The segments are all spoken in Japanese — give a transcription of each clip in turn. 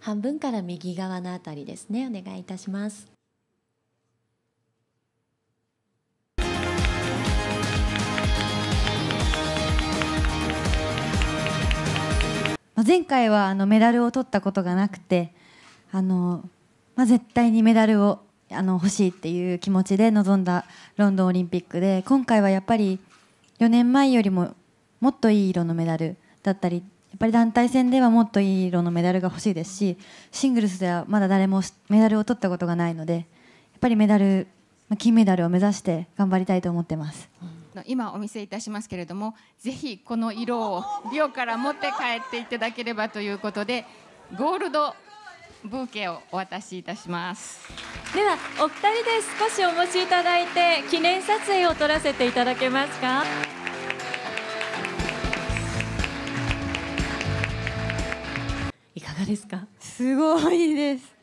半分から右側のあたりですね。お願いいたします。前回はあのメダルを取ったことがなくてあの、まあ、絶対にメダルをあの欲しいっていう気持ちで臨んだロンドンオリンピックで今回はやっぱり4年前よりももっといい色のメダルだったりぱり団体戦ではもっといい色のメダルが欲しいですしシングルスではまだ誰もメダルを取ったことがないのでやっぱりメダル金メダルを目指して頑張りたいと思ってます。今お見せいたしますけれどもぜひこの色をリオから持って帰っていただければということでゴールドブーケをお渡しいたします。ではお二人で少しお持ちいただいて記念撮影を撮らせていただけますか？ですか？すごいです。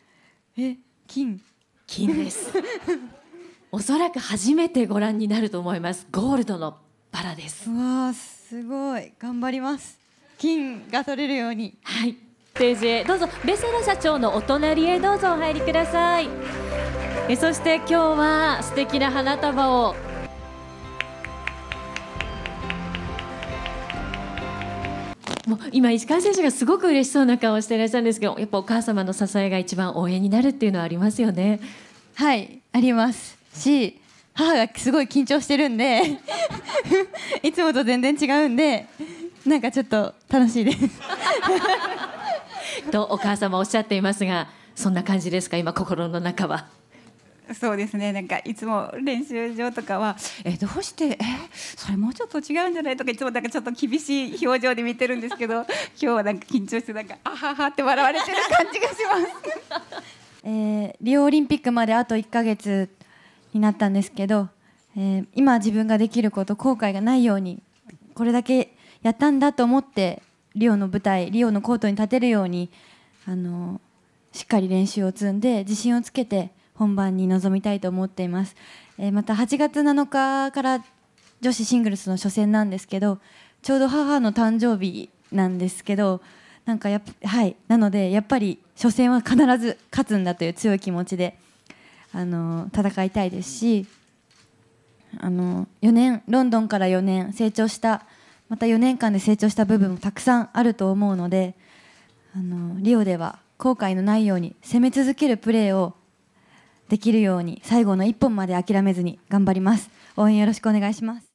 え金？金です。おそらく初めてご覧になると思います。ゴールドのバラです。わあすごい。頑張ります。金が取れるように。はい。ステージへ。どうぞ。ベセラ社長のお隣へどうぞお入りください。えそして今日は素敵な花束をもう今石川選手がすごく嬉しそうな顔をしていらっしゃるんですけどやっぱお母様の支えが一番応援になるっていうのはありますよねはいありますし母がすごい緊張してるんで いつもと全然違うんでなんかちょっと楽しいです とお母様おっしゃっていますがそんな感じですか今心の中は。そうですねなんかいつも練習場とかは「えどうして？えそれもうちょっと違うんじゃない?」とかいつもなんかちょっと厳しい表情で見てるんですけど 今日はなんか緊張してなんか「あはは」って笑われてる感じがします。えー、リオオリンピックまであと1ヶ月になったんですけど、えー、今自分ができること後悔がないようにこれだけやったんだと思ってリオの舞台リオのコートに立てるようにあのしっかり練習を積んで自信をつけて本番に臨みたいと思っています、えー、また8月7日から女子シングルスの初戦なんですけどちょうど母の誕生日なんですけどなんかやはい。なのでやっぱり初戦は必ず勝つんだという強い気持ちであの戦いたいですしあの4年ロンドンから4年成長したまた4年間で成長した部分もたくさんあると思うのであのリオでは後悔のないように攻め続けるプレーをできるように最後の1本まで諦めずに頑張ります。応援よろしくお願いします。